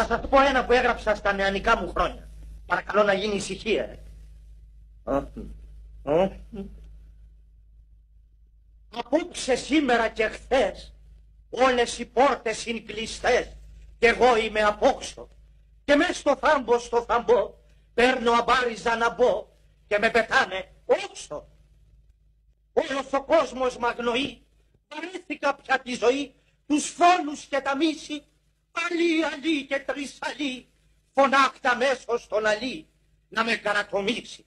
Θα σας πω ένα που έγραψα στα νεανικά μου χρόνια. Παρακαλώ να γίνει ησυχία. ε. Α, α. Απόψε σήμερα και χθες όλες οι πόρτες είναι κλειστές και εγώ είμαι απόξω και μες στο θάμπο στο θάμπο παίρνω αμπάριζα να μπω και με πετάνε όξω. Όλος ο κόσμος μ' αγνοεί, βαρέθηκα πια τη ζωή, τους φόνους και τα μίση, αλή, αλή και τρισαλή, φωνάχτα μέσω στον αλή να με καρατομήσει.